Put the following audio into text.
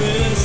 promise